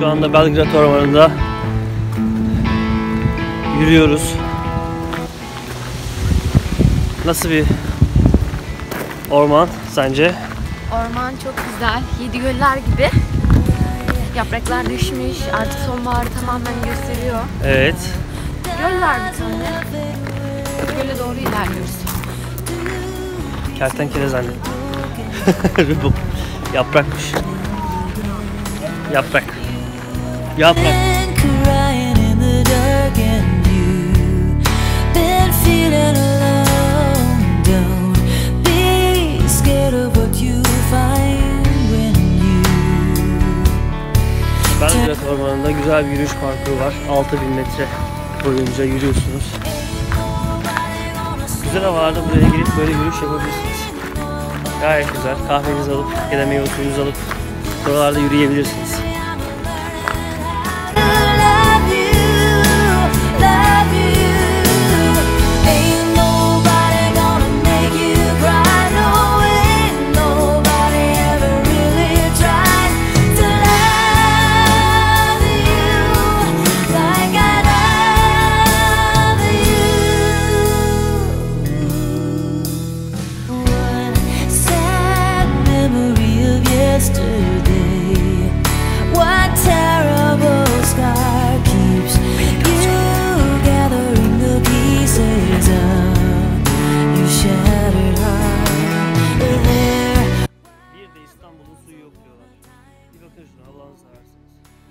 Şu anda Belgrad Ormanı'nda yürüyoruz. Nasıl bir orman sence? Orman çok güzel. Yedi göller gibi. Yapraklar düşmüş. Artık sonbaharı tamamen gösteriyor. Evet. Göl var bir tane. Göle doğru ilerliyoruz. Kertenkele zannettim. Bu yaprakmış. Yaprak. Yaprak. Been crying in the dark and you been feeling alone. Don't be scared of what you find when you Belgrad Ormanı'nda güzel bir yürüyüş parkuru var. 6000 metre boyunca yürüyorsunuz. Güzel havalarda buraya gelip böyle yürüyüş yapabilirsiniz. Gayet güzel. Kahvenizi alıp ya da meyve suyunuzu alıp buralarda yürüyebilirsiniz.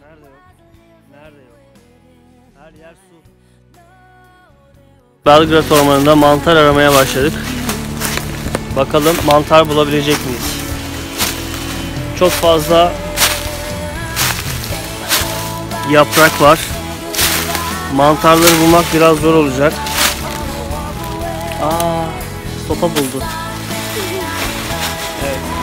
Nerede yok? Nerede yok? Her yer su. Belgrad Ormanı'nda mantar aramaya başladık. Bakalım mantar bulabilecek miyiz? Çok fazla yaprak var. Mantarları bulmak biraz zor olacak. Aa, sopa buldu. Evet.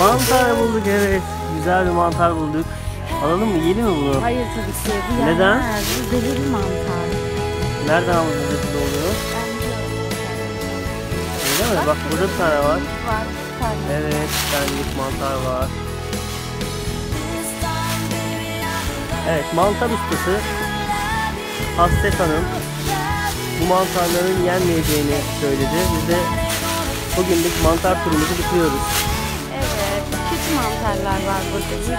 Mantar bulduk evet. Güzel bir mantar bulduk. Alalım mı? Yiyelim mi bunu? Hayır tabii ki. Bu Neden? yenmez. Bu zehirli mantar. Nereden aldınız bu oluyor? Öyle mi? Bak burada bir tane var. Var. Bir tane. Evet, benlik mantar var. Evet, mantar ustası Hasret Hanım bu mantarların yenmeyeceğini söyledi. Biz de bugünlük mantar turumuzu bitiriyoruz. Evet. Kötü